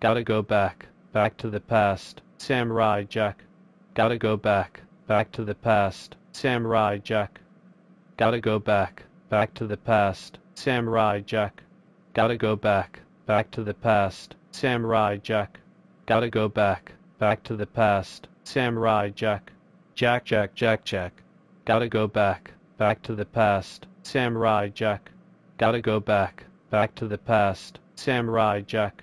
Gotta go back, back to the past. Samurai Jack. Gotta go back, back to the past. Samurai Jack. Gotta go back, back to the past. Samurai Jack. Gotta go back, back to the past. Samurai Jack. Gotta go back, back to the past. Samurai Jack. Jack Jack Jack Jack. Gotta go back, back to the past. Samurai Jack. Gotta go back, back to the past. Samurai Jack.